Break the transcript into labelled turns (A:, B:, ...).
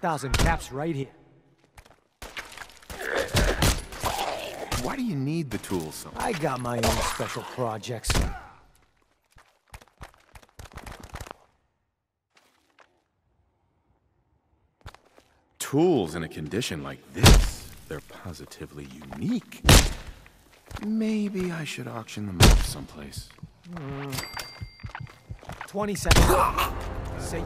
A: Thousand caps right here.
B: Why do you need the tools so
A: I got my own special projects.
B: Tools in a condition like this, they're positively unique. Maybe I should auction them off someplace. Hmm.
A: 20 seconds. Say